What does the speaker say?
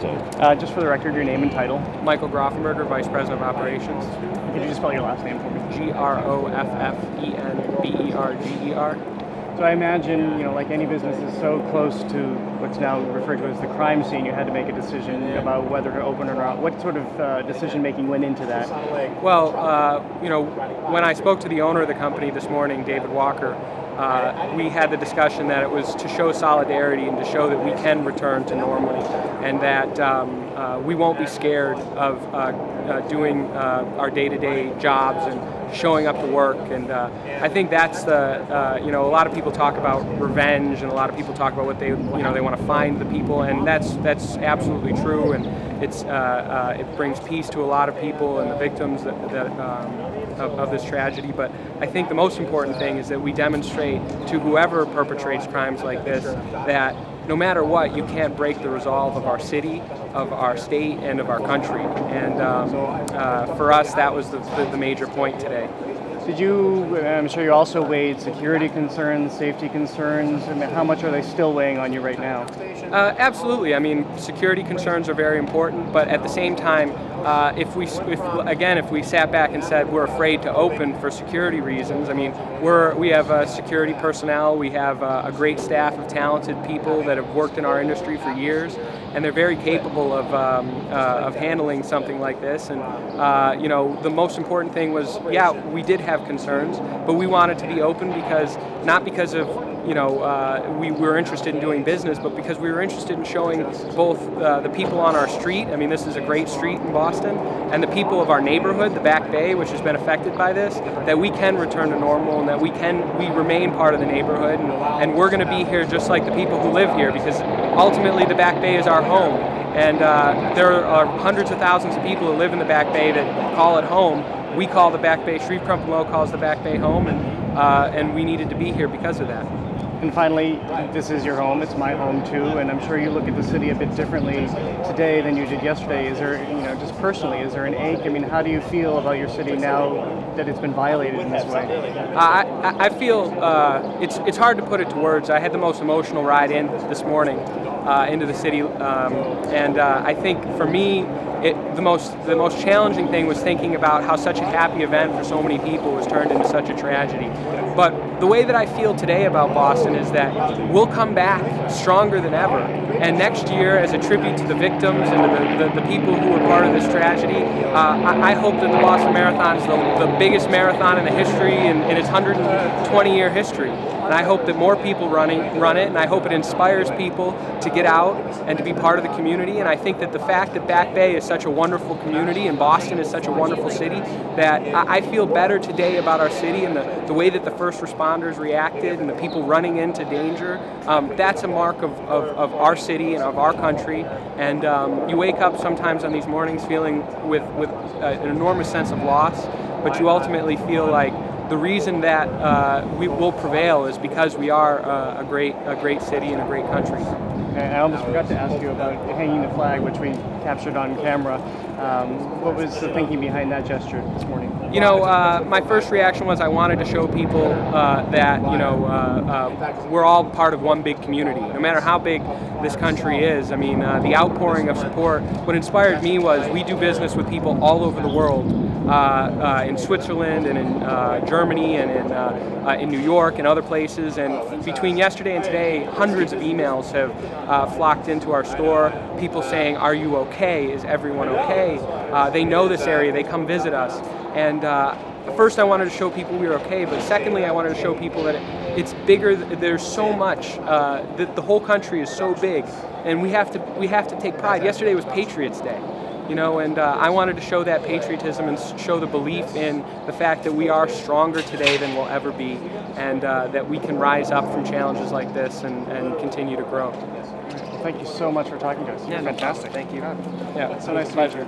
to. Uh, just for the record, your name and title. Michael Groffenberger, Vice President of Operations. Could you just spell your last name for me? G R O F F E N B E R G E R. So I imagine, you know, like any business is so close to what's now referred to as the crime scene, you had to make a decision about whether to open or not. What sort of uh, decision making went into that? Well, uh, you know, when I spoke to the owner of the company this morning, David Walker, uh, we had the discussion that it was to show solidarity and to show that we can return to normal and that um, uh, we won't be scared of uh, uh doing uh, our day-to-day jobs and showing up to work. And I think that's the, you know, a lot of people talk about revenge and a lot of people talk about what they, you know, they want to find the people and that's, that's absolutely true and it's, it brings peace to a lot of people and the victims that, that um, of, of, this tragedy. But I think the most important thing is that we demonstrate to whoever perpetrates crimes like this that no matter what, you can't break the resolve of our city, of our state, and of our country. And um, uh, for us, that was the, the, the major point today. Did you, I'm sure you also weighed security concerns, safety concerns. I mean, how much are they still weighing on you right now? Uh, absolutely. I mean, security concerns are very important, but at the same time, uh, if we, if, again, if we sat back and said we're afraid to open for security reasons, I mean, we're, we have uh, security personnel, we have a great staff of talented people that have worked in our industry for years, and they're very capable of, um, uh, of handling something like this. And, uh, you know, the most important thing was, yeah, we did have concerns, but we wanted to be open because, not because of you know, uh, we were interested in doing business, but because we were interested in showing both uh, the people on our street, I mean, this is a great street in Boston, and the people of our neighborhood, the Back Bay, which has been affected by this, that we can return to normal and that we can, we remain part of the neighborhood, and, and we're going to be here just like the people who live here, because ultimately the Back Bay is our home. And uh, there are hundreds of thousands of people who live in the Back Bay that call it home. We call the Back Bay, Shreve, Crump & Low calls the Back Bay home, and, uh, and we needed to be here because of that. And finally, this is your home, it's my home too, and I'm sure you look at the city a bit differently today than you did yesterday. Is there, you know, just personally, is there an ache? I mean, how do you feel about your city now that it's been violated in this way? I, I feel uh, it's, it's hard to put it to words. I had the most emotional ride in this morning uh, into the city, um, and uh, I think for me, it, the most the most challenging thing was thinking about how such a happy event for so many people was turned into such a tragedy. But the way that I feel today about Boston is that we'll come back stronger than ever. And next year, as a tribute to the victims and the, the, the people who were part of this tragedy, uh, I, I, hope that the Boston Marathon is the, the biggest marathon in the history in, in its 120 year history. And I hope that more people running run it, and I hope it inspires people to get out and to be part of the community. And I think that the fact that Back Bay is such a wonderful community and Boston is such a wonderful city, that I feel better today about our city and the, the way that the first responders reacted and the people running into danger. Um, that's a mark of, of, of, our city and of our country. And um, you wake up sometimes on these mornings feeling with, with uh, an enormous sense of loss, but you ultimately feel like the reason that uh, we will prevail is because we are uh, a great a great city and a great country. And I almost forgot to ask you about hanging the flag, which we captured on camera. Um, what was the thinking behind that gesture this morning? You know, uh, my first reaction was I wanted to show people uh, that you know uh, uh, we're all part of one big community. No matter how big this country is, I mean, the outpouring of support. What inspired me was we do business with people all over the world. Uh, uh, in Switzerland and in uh, Germany and in, in New York and other places. And between yesterday and today, hundreds of emails have flocked into our store. People saying, "Are you okay? Is everyone okay?" they know this area. They come visit us. And first I wanted to show people we were okay, but secondly I wanted to show people that it's bigger. There's so much. Uh, that the whole country is so big, and we have to we have to take pride. Yesterday was Patriots Day you know, and uh, I wanted to show that patriotism and show the belief in the fact that we are stronger today than we'll ever be, and uh, that we can rise up from challenges like this and, and continue to grow. Well, thank you so much for talking to us. Yeah, fantastic. Thank you. Yeah, it's a nice pleasure.